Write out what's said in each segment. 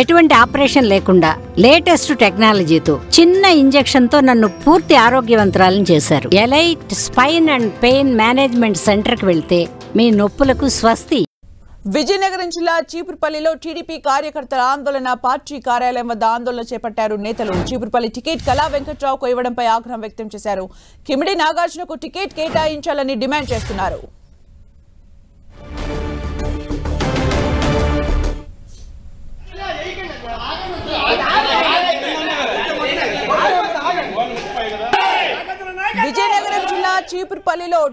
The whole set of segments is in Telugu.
ఎటువంటి ఆపరేషన్ లేకుండా లేటెస్ట్ టెక్నాలజీతో చిన్న ఇంజెక్షన్తో నన్ను పూర్తి ఆరోగ్యవంతరాలను చేశారు. Elite spine and pain management సెంటర్కి వెళ్తే మీ నొప్పులకు స్వస్తి. విజయనగరం జిల్లా చీపురుపల్లిలో టీడీపీ కార్యకర్తల ఆందోళన పార్టీ కార్యాలయం వద్ద ఆందోళన చేపట్టారు నేతలు. చీపురుపల్లి టికెట్ కళా వెంకట్రావుకు ఇవ్వడంపై ఆగ్రహం వ్యక్తం చేశారు. కిమిడి నాగార్జునకు టికెట్ కేటాయించాలని డిమాండ్ చేస్తున్నారు.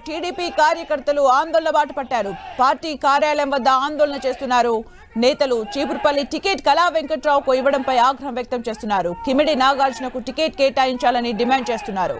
టీడీపీ కార్యకర్తలు ఆందోళన బాట పట్టారు. పార్టీ కార్యాలయం వద్ద ఆందోళన చేస్తున్నారు. నేతలు చీపురుపల్లి టికెట్ కళా వెంకట్రావుకు ఇవ్వడంపై ఆగ్రహం వ్యక్తం చేస్తున్నారు. కిమిడి నాగార్జునకు టికెట్ కేటాయించాలని డిమాండ్ చేస్తున్నారు.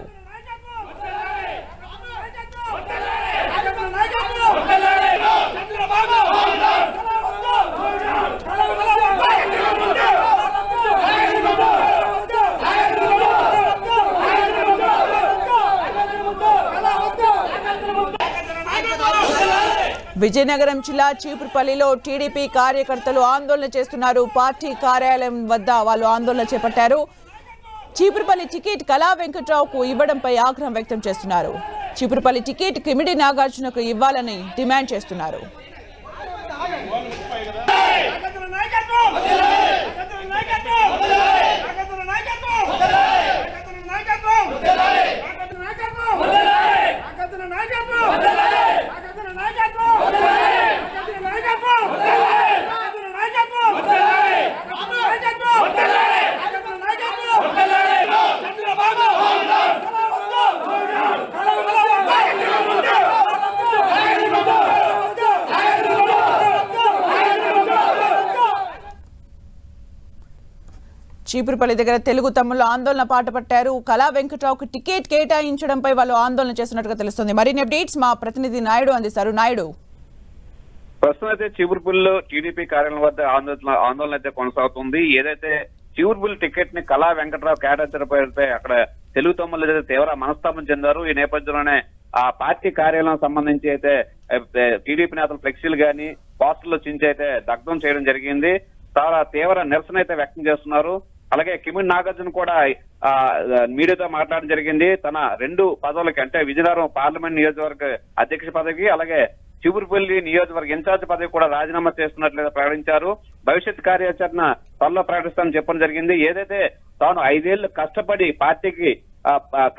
విజయనగరం జిల్లా చీపురుపల్లిలో టీడీపీ కార్యకర్తలు ఆందోళన చేస్తున్నారు. పార్టీ కార్యాలయం వద్ద వాళ్ళు ఆందోళన చేపట్టారు. చీపురుపల్లి టికెట్ కళా వెంకట్రావుకు ఇవ్వడంపై ఆగ్రహం వ్యక్తం చేస్తున్నారు. చీపురుపల్లి టికెట్ కిమిడి నాగార్జునకు ఇవ్వాలని డిమాండ్ చేస్తున్నారు. చీపురుపల్లి దగ్గర తెలుగు తమ్ముళ్ళు ఆందోళన పాట పట్టారు. కళా వెంకట్రావుకు టికెట్ కేటాయించడంపై వాళ్ళు ఆందోళన చేస్తున్నట్టుగా తెలుస్తుంది. మరిన్ని అప్డేట్స్ మా ప్రతినిధి నాయుడు అందిస్తారు. నాయుడు. ప్రస్తుతం అయితే చీపురుపల్లిలో టీడీపీ కార్యాలయం వద్ద ఆందోళన ఆందోళన అయితే కొనసాగుతుంది. ఏదైతే చీపురుపుల్ టికెట్ని కళా వెంకట్రావు కేటాయించడంపై అక్కడ తెలుగు తమ్ముళ్ళు అయితే తీవ్ర మనస్తాపం చెందారు ఈ నేపథ్యంలోనే ఆ పార్టీ కార్యాలయం సంబంధించి అయితే టీడీపీ నేతలు ఫ్లెక్సీలు కానీ పోస్టర్లు చించి అయితే దగ్ధం చేయడం జరిగింది. చాలా తీవ్ర నిరసన అయితే వ్యక్తం చేస్తున్నారు. అలాగే కిమిన్ నాగార్జున కూడా ఆ మీడియాతో మాట్లాడడం జరిగింది. తన రెండు పదవులకి అంటే విజయనగరం పార్లమెంట్ నియోజకవర్గ అధ్యక్ష పదవికి అలాగే చిగురుపల్లి నియోజకవర్గ ఇన్ఛార్జ్ పదవి కూడా రాజీనామా చేస్తున్నట్లుగా ప్రకటించారు. భవిష్యత్ కార్యాచరణ త్వరలో ప్రకటిస్తామని చెప్పడం జరిగింది. ఏదైతే తాను ఐదేళ్ళు కష్టపడి పార్టీకి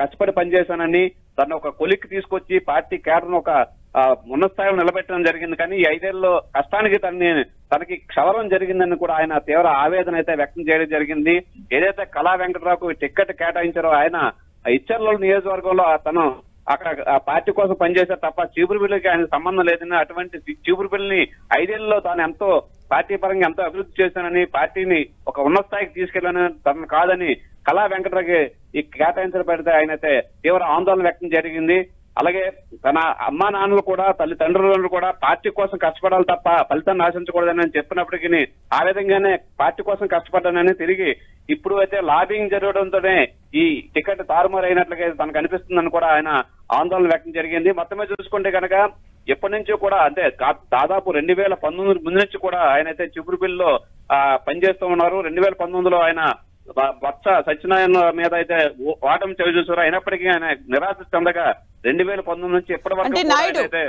కష్టపడి పనిచేశానని తను ఒక కొలిక్కి తీసుకొచ్చి పార్టీ కేడర్ను ఒక ఆ, స్థాయిలో నిలబెట్టడం జరిగింది. కానీ ఈ ఐదేళ్ళలో కష్టానికి తనని తనకి క్షవరం జరిగిందని కూడా ఆయన తీవ్ర ఆవేదన అయితే వ్యక్తం చేయడం జరిగింది. ఏదైతే కళా వెంకటరావుకు టిక్కెట్ కేటాయించారో ఆయన ఇచ్చర్ల నియోజకవర్గంలో తను అక్కడ పార్టీ కోసం పనిచేశారు తప్ప చీపురుపల్లికి ఆయన సంబంధం లేదని అటువంటి చీపురుపల్లిని ఐదేళ్ళలో తాను ఎంతో పార్టీ పరంగా ఎంతో అభివృద్ధి చేశానని పార్టీని ఒక ఉన్నత స్థాయికి తీసుకెళ్ళానని తను కాదని కళా వెంకటరావుకి ఈ కేటాయించడం పెడితే ఆయన అయితే తీవ్ర ఆందోళన వ్యక్తం జరిగింది. అలాగే తన అమ్మా నాన్నలు కూడా తల్లిదండ్రులను కూడా పార్టీ కోసం కష్టపడాలి తప్ప ఫలితాన్ని ఆశించకూడదని అని చెప్పినప్పటికీ ఆ విధంగానే పార్టీ కోసం కష్టపడ్డానని తిరిగి ఇప్పుడు అయితే లాబింగ్ జరగడంతోనే ఈ టికెట్ తారుమారు అయినట్లుగా తనకు అనిపిస్తుందని కూడా ఆయన ఆందోళన వ్యక్తం జరిగింది. మొత్తమే చూసుకుంటే కనుక ఎప్పటి నుంచో కూడా అంటే దాదాపు రెండు వేల పంతొమ్మిది ముందు నుంచి కూడా ఆయన అయితే చిగురుపిల్లిలో ఆ, పనిచేస్తూ ఉన్నారు. రెండు వేల పంతొమ్మిదిలో ఆయన బొత్స సత్యనారాయణ మీద అయితే ఓటమి చవి చూసారు అయినప్పటికీ ఆయన నిరాశ చెందగా రెండు వేల పంతొమ్మిది నుంచి ఇప్పటి వరకు అయితే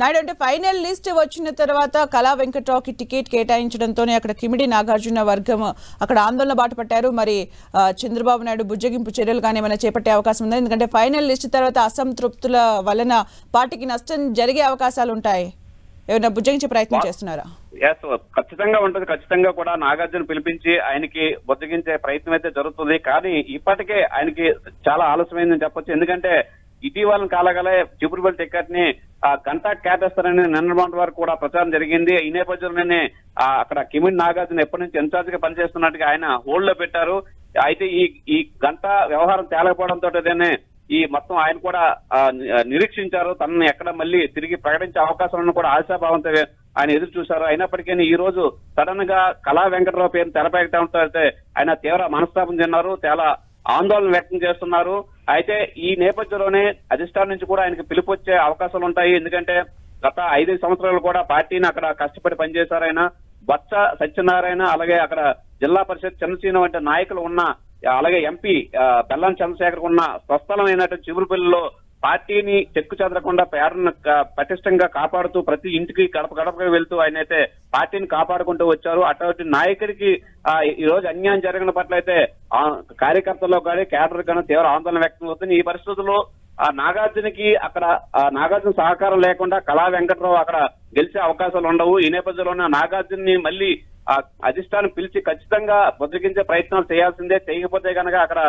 నాయుడు అంటే ఫైనల్ లిస్ట్ వచ్చిన తర్వాత కళా వెంకట్రావుకి టికెట్ కేటాయించడంతోనే అక్కడ కిమిడి నాగార్జున వర్గం అక్కడ ఆందోళన బాట పట్టారు మరి ఆ, చంద్రబాబు నాయుడు బుజ్జగింపు చర్యలు కానీ ఏమైనా చేపట్టే అవకాశం ఉందా. ఎందుకంటే ఫైనల్ లిస్ట్ తర్వాత అసంతృప్తుల వలన పార్టీకి నష్టం జరిగే అవకాశాలు ఉంటాయి ఏమైనా బుజ్జగించే ప్రయత్నం చేస్తున్నారా? ఎస్ ఖచ్చితంగా ఉంటది. ఖచ్చితంగా కూడా నాగార్జున పిలిపించి ఆయనకి బొద్దగించే ప్రయత్నం అయితే జరుగుతుంది. కానీ ఇప్పటికే ఆయనకి చాలా ఆలస్యమైందని చెప్పొచ్చు. ఎందుకంటే ఇటీవల కాలగలే చిపురుపల్లి టికెట్ని ఆ గంటా కేటేస్తారని నిన్నటి వరకు కూడా ప్రచారం జరిగింది. ఈ నేపథ్యంలోనే అక్కడ కిమిన్ నాగార్జున ఎప్పటి నుంచి ఇన్ఛార్జ్గా పనిచేస్తున్నట్టుగా ఆయన హోల్డ్లో పెట్టారు. అయితే ఈ ఈ గంట వ్యవహారం తేలకపోవడంతో ఈ మొత్తం ఆయన కూడా నిరీక్షించారు. తనని ఎక్కడ మళ్ళీ తిరిగి ప్రకటించే అవకాశాలను కూడా ఆశాభావంతో ఆయన ఎదురు చూశారు. అయినప్పటికీ ఈ రోజు సడన్గా కళా వెంకటరావు పేరు తెరపెట్టడంతో అయితే ఆయన తీవ్ర మనస్తాపం చెందారు చాలా ఆందోళన వ్యక్తం చేస్తున్నారు. అయితే ఈ నేపథ్యంలోనే అధిష్టానం నుంచి కూడా ఆయనకి పిలుపు వచ్చే అవకాశాలు ఉంటాయి. ఎందుకంటే గత ఐదు సంవత్సరాలు కూడా పార్టీని అక్కడ కష్టపడి పనిచేశారు ఆయన. బొత్స సత్యనారాయణ అలాగే అక్కడ జిల్లా పరిషత్ చంద్రసీన వంటి నాయకులు ఉన్న అలాగే ఎంపీ బెల్లం చంద్రశేఖర్ ఉన్న స్వస్థలం అయినట్టు చిగురుపల్లిలో పార్టీని చెక్కు చెదరకుండా పేరును పటిష్టంగా కాపాడుతూ ప్రతి ఇంటికి గడప గడపగా వెళ్తూ ఆయన అయితే పార్టీని కాపాడుకుంటూ వచ్చారు. అటువంటి నాయకుడికి ఆ, ఈ రోజు అన్యాయం జరిగిన పట్ల అయితే కార్యకర్తల్లో కానీ కేడర్ కానీ తీవ్ర ఆందోళన వ్యక్తం అవుతుంది. ఈ పరిస్థితుల్లో ఆ నాగార్జునకి అక్కడ ఆ నాగార్జున సహకారం లేకుండా కళా వెంకట్రావు అక్కడ గెలిచే అవకాశాలు ఉండవు. ఈ నేపథ్యంలోనే నాగార్జున్ని మళ్ళీ ఆ అధిష్టానం పిలిచి ఖచ్చితంగా బుద్ధగించే ప్రయత్నాలు చేయాల్సిందే. చేయకపోతే కనుక అక్కడ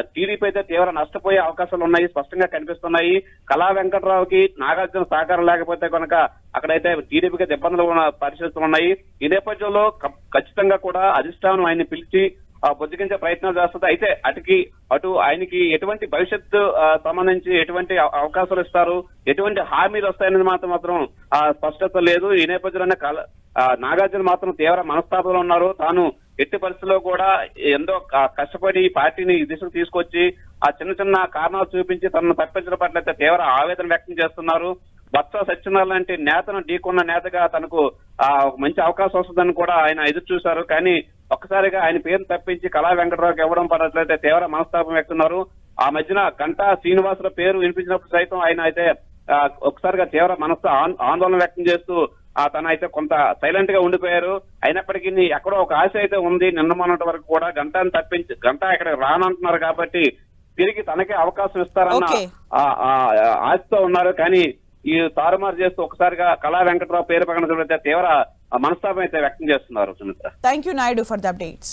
టీడీపీ అయితే తీవ్ర నష్టపోయే అవకాశాలు ఉన్నాయి స్పష్టంగా కనిపిస్తున్నాయి. కళా వెంకటరావుకి నాగార్జున సహకారం లేకపోతే కనుక అక్కడైతే టీడీపీకి ఇబ్బందులు ఉన్న పరిస్థితులు ఉన్నాయి. ఈ నేపథ్యంలో ఖచ్చితంగా కూడా అధిష్టానం ఆయన్ని పిలిచి ఆ, బుజ్జగించే ప్రయత్నాలు చేస్తుంది. అయితే అటుకి అటు ఆయనకి ఎటువంటి భవిష్యత్తు సంబంధించి ఎటువంటి అవకాశాలు ఇస్తారు? ఎటువంటి హామీలు వస్తాయనేది మాత్రం మాత్రం ఆ, స్పష్టత లేదు. ఈ నేపథ్యంలోనే కల- ఆ, నాగార్జున మాత్రం తీవ్ర మనస్తాపంలో ఉన్నారు. తాను ఎట్టి పరిస్థితుల్లో కూడా ఎంతో కష్టపడి పార్టీని దిశకు తీసుకొచ్చి ఆ చిన్న చిన్న కారణాలు చూపించి తనను తప్పించడం పట్లయితే తీవ్ర ఆవేదన వ్యక్తం చేస్తున్నారు. బత్స సత్యనారాయణ లాంటి నేతను ఢీకొన్న నేతగా తనకు ఆ మంచి అవకాశం వస్తుందని కూడా ఆయన ఎదురు చూశారు. కానీ ఒక్కసారిగా ఆయన పేరు తప్పించి కళా వెంకటరావుకి ఇవ్వడం పడట్లయితే తీవ్ర మనస్తాపం వ్యక్తున్నారు. ఆ మధ్యన గంటా శ్రీనివాసుల పేరు వినిపించినప్పుడు సైతం ఆయన అయితే ఒకసారిగా తీవ్ర మనస్సు ఆందోళన వ్యక్తం చేస్తూ ఆ తన అయితే కొంత సైలెంట్గా ఉండిపోయారు. అయినప్పటికీ ఎక్కడో ఒక ఆశ అయితే ఉంది. నిన్న మొన్నటి వరకు కూడా గంటను తప్పించి గంట ఇక్కడ రానంటున్నారు కాబట్టి తిరిగి తనకే అవకాశం ఇస్తారన్న ఆశతో ఉన్నారు. కానీ ఈ తారుమారు చేస్తూ ఒకసారిగా కళా వెంకటరావు పేరు పక్కన చూడితే తీవ్ర మనస్తాపం అయితే వ్యక్తం చేస్తున్నారు Sumitra. Thank you Naidu for the updates